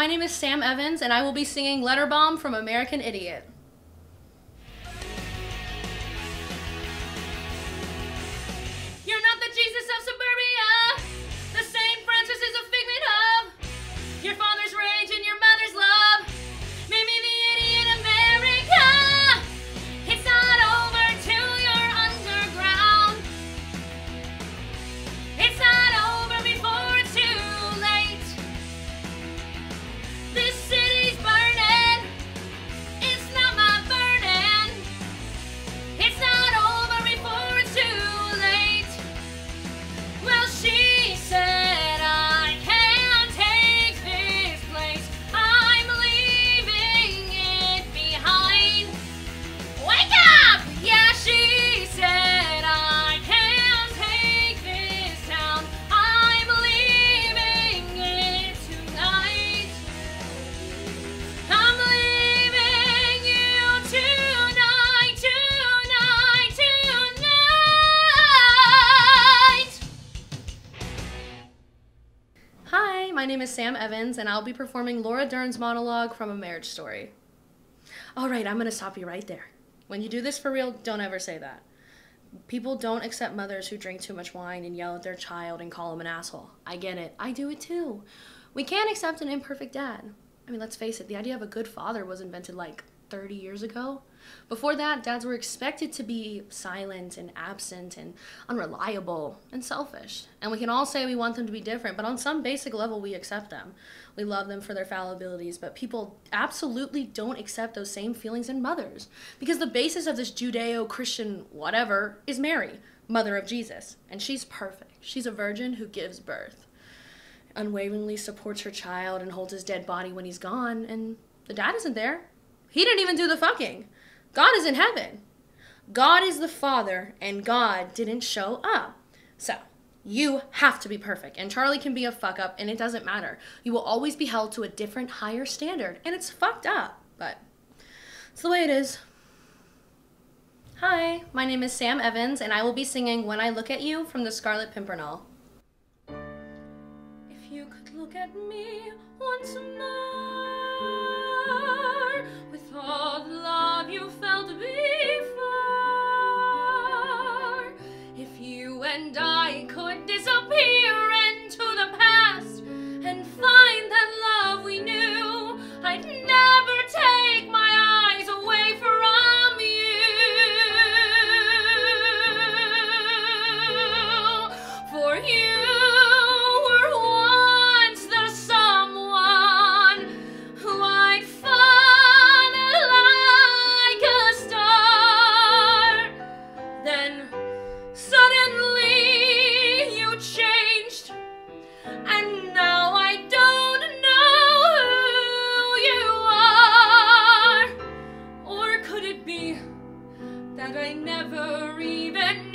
my name is Sam Evans, and I will be singing Letterbomb from American Idiot. My name is Sam Evans, and I'll be performing Laura Dern's monologue from A Marriage Story. All right, I'm gonna stop you right there. When you do this for real, don't ever say that. People don't accept mothers who drink too much wine and yell at their child and call him an asshole. I get it. I do it too. We can't accept an imperfect dad. I mean, let's face it, the idea of a good father was invented like 30 years ago. Before that, dads were expected to be silent and absent and unreliable and selfish. And we can all say we want them to be different, but on some basic level, we accept them. We love them for their fallibilities, but people absolutely don't accept those same feelings in mothers. Because the basis of this Judeo Christian whatever is Mary, mother of Jesus. And she's perfect. She's a virgin who gives birth unwaveringly supports her child and holds his dead body when he's gone, and the dad isn't there. He didn't even do the fucking. God is in heaven. God is the Father, and God didn't show up. So, you have to be perfect, and Charlie can be a fuck up, and it doesn't matter. You will always be held to a different, higher standard, and it's fucked up, but it's the way it is. Hi, my name is Sam Evans, and I will be singing When I Look at You from the Scarlet Pimpernel. If you could look at me once more and I could disappear into the past and find that love. and now I don't know who you are. Or could it be that I never even